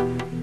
you